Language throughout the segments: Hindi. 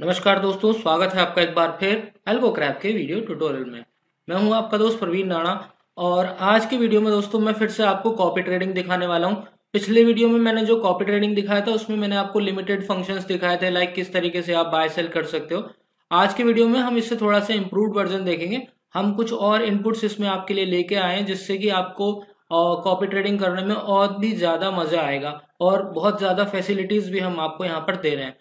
नमस्कार दोस्तों, स्वागत है आपका एक बार फिर एल्गो क्रैप के वीडियो ट्यूटोरियल में। मैं हूँ आपका दोस्त प्रवीण राणा और आज के वीडियो में दोस्तों मैं फिर से आपको कॉपी ट्रेडिंग दिखाने वाला हूँ। पिछले वीडियो में मैंने जो कॉपी ट्रेडिंग दिखाया था, उसमें मैंने आपको लिमिटेड फ़ंक्शंस दिखाए थे लाइक किस तरीके से आप बाय सेल कर सकते हो। आज के वीडियो में हम इससे थोड़ा सा इम्प्रूव वर्जन देखेंगे। हम कुछ और इनपुट्स इसमें आपके लिए लेके आए हैं, जिससे कि आपको कॉपी ट्रेडिंग करने में और भी ज़्यादा मज़ा आएगा और बहुत ज़्यादा फैसिलिटीज़ भी हम आपको यहाँ पर दे रहे हैं।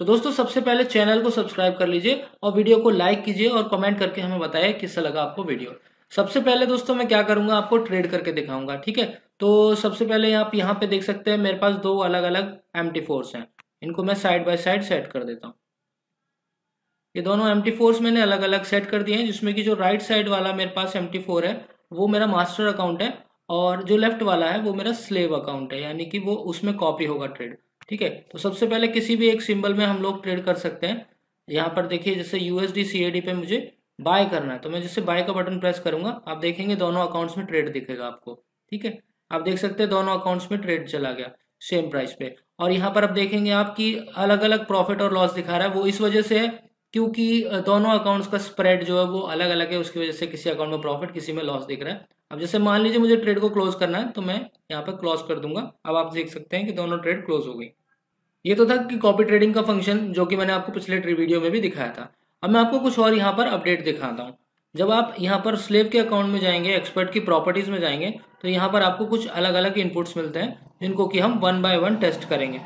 तो दोस्तों, सबसे पहले चैनल को सब्सक्राइब कर लीजिए और वीडियो को लाइक कीजिए और कमेंट करके हमें बताइए किससे लगा आपको वीडियो। सबसे पहले दोस्तों, मैं क्या करूँगा, आपको ट्रेड करके दिखाऊँगा, ठीक है? तो सबसे पहले आप यहाँ पे देख सकते हैं, मेरे पास दो अलग अलग एम फोर्स हैं। इनको मैं साइड बाय साइड सेट कर देता हूँ। ये दोनों एम टी फोर्स मैंने अलग अलग सेट कर दिए हैं, जिसमें कि जो राइट साइड वाला मेरे पास एम टी फोर है, वो मेरा मास्टर अकाउंट है और जो लेफ़्ट वाला है, वो मेरा स्लेव अकाउंट है, यानी कि वो उसमें कॉपी होगा ट्रेड ठीक है? तो सबसे पहले किसी भी एक सिंबल में हम लोग ट्रेड कर सकते हैं। यहाँ पर देखिए, जैसे यूएसडी सी पे मुझे बाय करना है तो मैं जैसे बाय का बटन प्रेस करूँगा, आप देखेंगे दोनों अकाउंट्स में ट्रेड दिखेगा आपको, ठीक है? आप देख सकते हैं दोनों अकाउंट्स में ट्रेड चला गया सेम प्राइस पे। और यहाँ पर आप देखेंगे आपकी अलग अलग प्रॉफिट और लॉस दिखा रहा है, वो इस वजह से है क्योंकि दोनों अकाउंट्स का स्प्रेड जो है वो अलग अलग है, उसकी वजह से किसी अकाउंट में प्रॉफिट किसी में लॉस दिख रहा है। अब जैसे मान लीजिए मुझे ट्रेड को क्लोज करना है तो मैं यहाँ पर क्लोज कर दूँगा। अब आप देख सकते हैं कि दोनों ट्रेड क्लोज हो गई। ये तो था कि कॉपी ट्रेडिंग का फ़ंक्शन जो कि मैंने आपको पिछले वीडियो में भी दिखाया था। अब मैं आपको कुछ और यहाँ पर अपडेट दिखाता हूँ। जब आप यहाँ पर स्लेव के अकाउंट में जाएँगे एक्सपर्ट की प्रॉपर्टीज़ में जाएँगे तो यहाँ पर आपको कुछ अलग अलग इनपुट्स मिलते हैं, जिनको कि हम वन बाय वन टेस्ट करेंगे।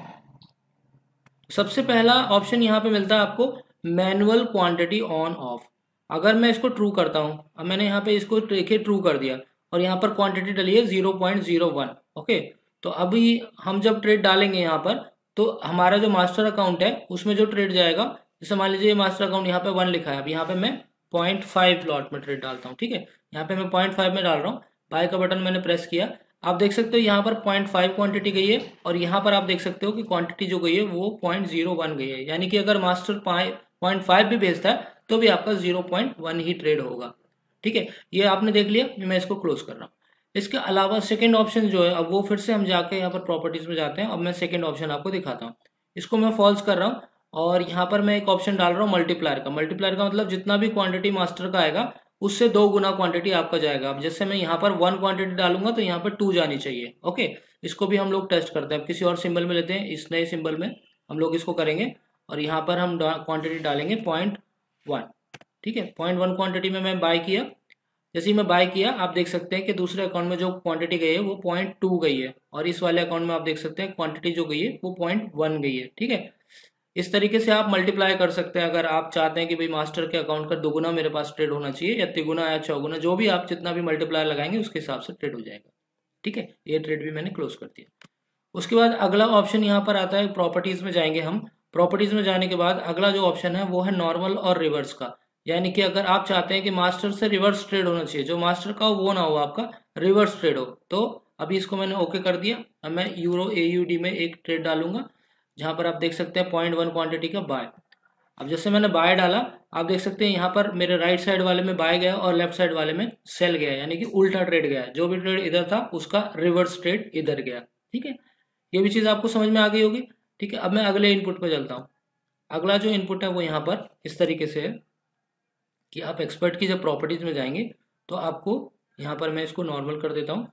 सबसे पहला ऑप्शन यहाँ पे मिलता है आपको मैनुअल क्वांटिटी ऑन ऑफ़ अगर मैं इसको ट्रू करता हूँ, अब मैंने यहाँ पे इसको देखिए ट्रू कर दिया, और यहाँ पर क्वांटिटी डली है zero point zero one okay तो अभी हम जब ट्रेड डालेंगे यहाँ पर तो हमारा जो मास्टर अकाउंट है, उसमें जो ट्रेड जाएगा, जैसे मान लीजिए मास्टर अकाउंट यहाँ पे वन लिखा है, अब यहाँ पे मैं पॉइंट फाइव लॉट में ट्रेड डालता हूँ, ठीक है? यहाँ पे मैं पॉइंट फाइव में डाल रहा हूँ बाय का बटन मैंने प्रेस किया, आप देख सकते हो यहाँ पर पॉइंट फाइव क्वांटिटी गई है, और यहाँ पर आप देख सकते हो कि क्वांटिटी जो गई है, वो पॉइंट ज़ीरो वन गई है, यानी कि अगर मास्टर पॉइंट फाइव भी भेजता है तो भी आपका ज़ीरो पॉइंट वन ही ट्रेड होगा। ठीक है? ये आपने देख लिया मैं इसको क्लोज कर रहा हूँ। इसके अलावा सेकेंड ऑप्शन जो है, अब वो फिर से हम जाके यहाँ पर प्रॉपर्टीज़ में जाते हैं। अब मैं सेकेंड ऑप्शन आपको दिखाता हूँ। इसको मैं फॉल्स कर रहा हूँ और यहाँ पर मैं एक ऑप्शन डाल रहा हूँ मल्टीप्लायर का। मल्टीप्लायर का मतलब जितना भी क्वांटिटी मास्टर का आएगा, उससे दो गुना क्वांटिटी आपका जाएगा। अब जैसे मैं यहाँ पर वन क्वांटिटी डालूँगा तो यहाँ पर टू जानी चाहिए। ओके? इसको भी हम लोग टेस्ट करते हैं। अब किसी और सिंबल में लेते हैं। इस नए सिंबल में हम लोग इसको करेंगे और यहाँ पर हम क्वांटिटी डालेंगे पॉइंट वन ठीक है? पॉइंट वन क्वांटिटी में मैं बाय किया। जैसे ही मैं बाय किया, आप देख सकते हैं कि दूसरे अकाउंट में जो क्वांटिटी गई है, वो पॉइंट टू गई है। और इस वाले अकाउंट में आप देख सकते हैं क्वांटिटी जो गई है, वो पॉइंट वन गई है। ठीक है? इस तरीके से आप मल्टीप्लाई कर सकते हैं। अगर आप चाहते हैं कि भाई मास्टर के अकाउंट का दोगुना मेरे पास ट्रेड होना चाहिए, या तिगुना या चौगुना, जो भी आप जितना भी मल्टीप्लाई लगाएँगे, उसके हिसाब से ट्रेड हो जाएगा। ठीक है? ये ट्रेड भी मैंने क्लोज कर दिया। उसके बाद अगला ऑप्शन यहाँ पर आता है प्रॉपर्टीज़ में जाएँगे हम। प्रॉपर्टीज़ में जाने के बाद अगला जो ऑप्शन है, वो है नॉर्मल और रिवर्स का। यानी कि अगर आप चाहते हैं कि मास्टर से रिवर्स ट्रेड होना चाहिए, जो मास्टर का हो, वो ना हो आपका रिवर्स ट्रेड हो। तो अभी इसको मैंने ओके कर दिया। अब मैं यूरो ए में एक ट्रेड डालूँगा, जहाँ पर आप देख सकते हैं पॉइंट वन क्वान्टिटी का बाय अब जैसे मैंने बाय डाला, आप देख सकते हैं यहाँ पर मेरे राइट साइड वाले में बाय गया और लेफ़्ट साइड वाले में सेल गया, यानी कि उल्टा ट्रेड गया। जो भी ट्रेड इधर था, उसका रिवर्स ट्रेड इधर गया। ठीक है? ये भी चीज़ आपको समझ में आ गई होगी। ठीक है, अब मैं अगले इनपुट पर चलता हूँ। अगला जो इनपुट है वो यहाँ पर इस तरीके से है कि आप एक्सपर्ट की जब प्रॉपर्टीज़ में जाएँगे तो आपको यहाँ पर मैं इसको नॉर्मल कर देता हूँ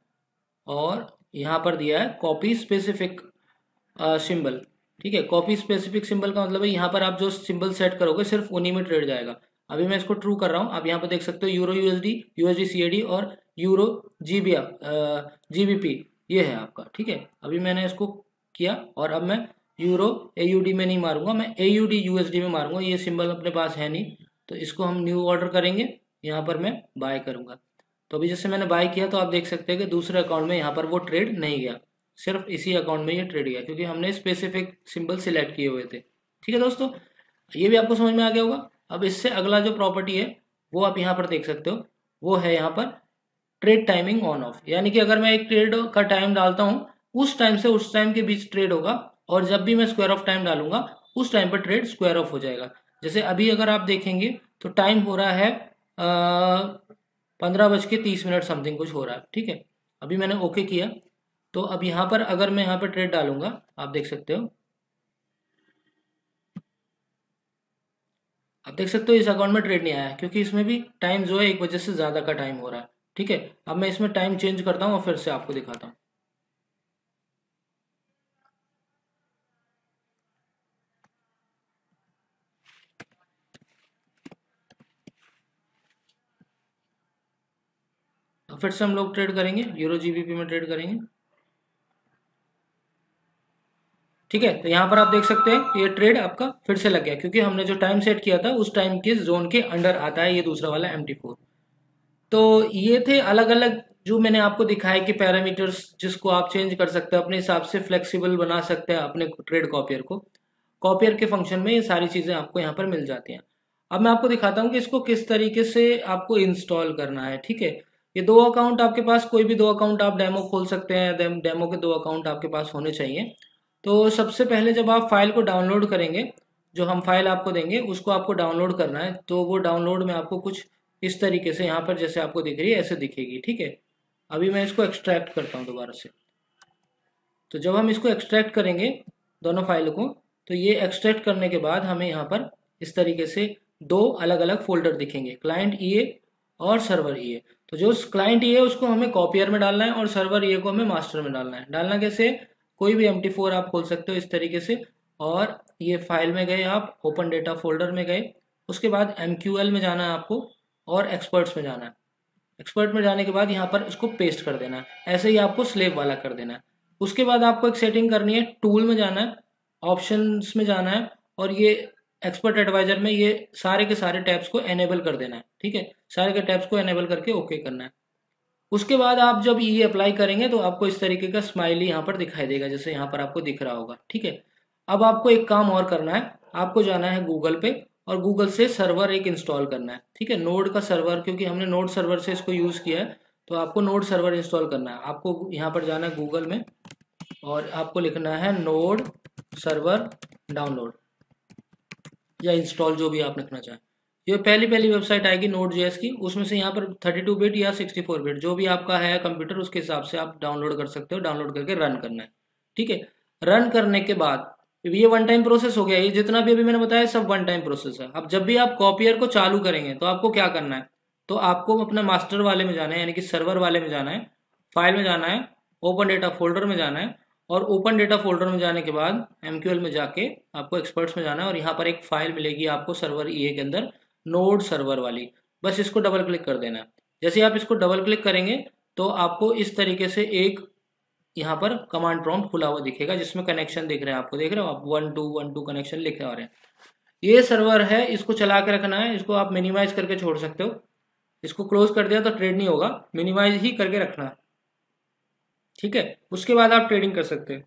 और यहाँ पर दिया है कॉपी स्पेसिफिक सिंबल ठीक है कॉपी स्पेसिफिक सिंबल का मतलब है यहाँ पर आप जो सिंबल सेट करोगे, सिर्फ़ उन्हीं में ट्रेड जाएगा। अभी मैं इसको ट्रू कर रहा हूँ। आप यहाँ पर देख सकते हो यूरो यूएसडी यूएसडी सीएडी और यूरो जीबी जीबीपी ये है आपका। ठीक है, अभी मैंने इसको किया और अब मैं यूरो एयूडी में नहीं मारूँगा, मैं एयूडी यूएसडी में मारूँगा, ये सिंबल अपने पास है नहीं तो इसको हम न्यू ऑर्डर करेंगे, यहाँ पर मैं बाय करूँगा। तो अभी जैसे मैंने बाय किया तो आप देख सकते हैं कि दूसरे अकाउंट में यहाँ पर वो ट्रेड नहीं गया, सिर्फ़ इसी अकाउंट में ये ट्रेड गया, क्योंकि हमने स्पेसिफिक सिंबल सिलेक्ट किए हुए थे। ठीक है दोस्तों, ये भी आपको समझ में आ गया होगा। अब इससे अगला जो प्रॉपर्टी है, वो आप यहाँ पर देख सकते हो, वो है यहाँ पर ट्रेड टाइमिंग ऑन ऑफ़ यानी कि अगर मैं एक ट्रेड का टाइम डालता हूँ, उस टाइम से उस टाइम के बीच ट्रेड होगा और जब भी मैं स्क्वायर ऑफ़ टाइम डालूँगा, उस टाइम पर ट्रेड स्क्वायर ऑफ़ हो जाएगा। जैसे अभी अगर आप देखेंगे तो टाइम हो रहा है पंद्रह बज के तीस मिनट समथिंग कुछ हो रहा है, ठीक है? अभी मैंने ओके किया। तो अब यहाँ पर अगर मैं यहाँ पर ट्रेड डालूँगा, आप देख सकते हो। आप देख सकते हो इस अकाउंट में ट्रेड नहीं आया, क्योंकि इसमें भी टाइम जो है, एक बजे से ज़्यादा का टाइम हो रहा है, ठीक है? अब मैं इसमें टाइम चेंज करता हूँ और फिर से आपको दिखाता हूँ। फिर से हम लोग ट्रेड करेंगे यूरो जीबीपी में ट्रेड करेंगे। ठीक है तो यहाँ पर आप देख सकते हैं ये ट्रेड आपका फिर से लग गया, क्योंकि हमने जो टाइम सेट किया था, उस टाइम के जोन के अंडर आता है, ये दूसरा वाला एम तो ये थे अलग अलग जो मैंने आपको दिखाया कि पैरामीटर्स जिसको आप चेंज कर सकते हैं, अपने हिसाब से फ्लेक्सिबल बना सकते हैं अपने ट्रेड कॉपियर को। कॉपियर के फ़ंक्शन में ये सारी चीज़ें आपको यहाँ पर मिल जाती हैं। अब मैं आपको दिखाता हूँ कि इसको किस तरीके से आपको इंस्टॉल करना है, ठीक है? ये दो अकाउंट आपके पास, कोई भी दो अकाउंट आप डेमो खोल सकते हैं डेमो के दो अकाउंट आपके पास होने चाहिए। तो सबसे पहले जब आप फ़ाइल को डाउनलोड करेंगे, जो हम फ़ाइल आपको देंगे, उसको आपको डाउनलोड करना है तो वो डाउनलोड में आपको कुछ इस तरीके से यहाँ पर जैसे आपको दिख रही है, ऐसे दिखेगी, ठीक है? अभी मैं इसको एक्सट्रैक्ट करता हूँ दोबारा से। तो जब हम इसको एक्सट्रैक्ट करेंगे, दोनों फ़ाइल को तो ये एक्सट्रैक्ट करने के बाद हमें यहाँ पर इस तरीके से दो अलग अलग फोल्डर दिखेंगे। क्लाइंट ई और सर्वर ई तो जो क्लाइंट ई है, उसको हमें कॉपियर में डालना है और सर्वर ई को हमें मास्टर में डालना है। डालना कैसे? कोई भी एम आप खोल सकते हो इस तरीके से। और ये फ़ाइल में गए आप ओपन डेटा फोल्डर में गए। उसके बाद एमक्यूएल में जाना है आपको और एक्सपर्ट्स में जाना है। एक्सपर्ट में जाने के बाद यहाँ पर इसको पेस्ट कर देना है। ऐसे ही आपको स्लेब वाला कर देना है। उसके बाद आपको एक सेटिंग करनी है टूल में जाना है ऑप्शंस में जाना है। और ये एक्सपर्ट एडवाइजर में ये सारे के सारे टैब्स को एनेबल कर देना है, ठीक है? सारे के टैब्स को एनेबल करके ओके करना है। उसके बाद आप जब ये अप्लाई करेंगे तो आपको इस तरीके का स्माइली यहाँ पर दिखाई देगा, जैसे यहाँ पर आपको दिख रहा होगा, ठीक है? अब आपको एक काम और करना है, आपको जाना है गूगल पे और गूगल से सर्वर एक इंस्टॉल करना है, ठीक है? नोड का सर्वर क्योंकि हमने नोड सर्वर से इसको यूज़ किया है तो आपको नोड सर्वर इंस्टॉल करना है। आपको यहाँ पर जाना है गूगल में और आपको लिखना है नोड सर्वर डाउनलोड या इंस्टॉल जो भी आप लिखना चाहें। ये पहली पहली वेबसाइट आएगी नोट जेएस की, उसमें से यहाँ पर 32 बिट या 64 बिट जो भी आपका है कंप्यूटर उसके हिसाब से आप डाउनलोड कर सकते हो डाउनलोड करके रन करना है। ठीक है? रन करने के बाद, ये वन टाइम प्रोसेस हो गया, ये जितना भी अभी मैंने बताया, सब वन टाइम प्रोसेस है। अब जब भी आप कॉपियर को चालू करेंगे तो आपको क्या करना है? तो आपको अपना मास्टर वाले में जाना है, यानी कि सर्वर वाले में जाना है फ़ाइल में जाना है ओपन डेटा फोल्डर में जाना है और ओपन डेटा फोल्डर में जाने के बाद एमक्यूएल में जाके आपको एक्सपर्ट्स में जाना है और यहाँ पर एक फ़ाइल मिलेगी आपको सर्वर ई के अंदर नोड सर्वर वाली। बस इसको डबल क्लिक कर देना है। जैसे आप इसको डबल क्लिक करेंगे तो आपको इस तरीके से एक यहाँ पर कमांड प्रॉम्प्ट खुला हुआ दिखेगा, जिसमें कनेक्शन दिख रहे हैं। आपको देख रहे हो, आप one two one two connection लिखे आ रहे हैं। ये सर्वर है, इसको चला के रखना है, इसको आप मिनिमाइज करके छोड़ सकते हो। इसको क्लोज कर दिया तो ट्रेड नहीं होगा मिनिमाइज ही करके रखना है। ठीक है? उसके बाद आप ट्रेडिंग कर सकते हैं।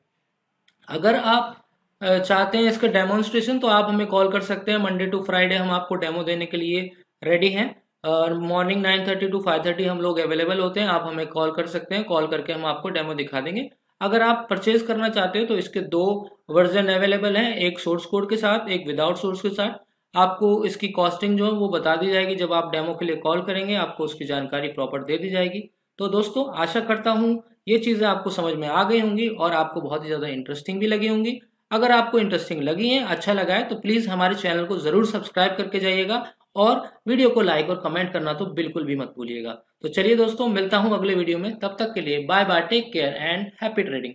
अगर आप चाहते हैं इसका डेमोन्स्ट्रेशन तो आप हमें कॉल कर सकते हैं। मंडे टू फ्राइडे हम आपको डेमो देने के लिए रेडी हैं। और morning nine thirty to five thirty हम लोग अवेलेबल होते हैं। आप हमें कॉल कर सकते हैं। कॉल करके हम आपको डेमो दिखा देंगे। अगर आप परचेज करना चाहते हो तो इसके दो वर्जन अवेलेबल हैं। एक सोर्स कोड के साथ, एक विदाउट सोर्स के साथ। आपको इसकी कॉस्टिंग जो है, वो बता दी जाएगी। जब आप डेमो के लिए कॉल करेंगे, आपको उसकी जानकारी प्रॉपर दे दी जाएगी। तो दोस्तों, आशा करता हूँ ये चीज़ें आपको समझ में आ गई होंगी और आपको बहुत ही ज़्यादा इंटरेस्टिंग भी लगी होंगी। अगर आपको इंटरेस्टिंग लगी है अच्छा लगा है तो प्लीज़ हमारे चैनल को ज़रूर सब्सक्राइब करके जाइएगा और वीडियो को लाइक और कमेंट करना तो बिल्कुल भी मत भूलिएगा। तो चलिए दोस्तों, मिलता हूँ अगले वीडियो में। तब तक के लिए bye bye take care and happy trading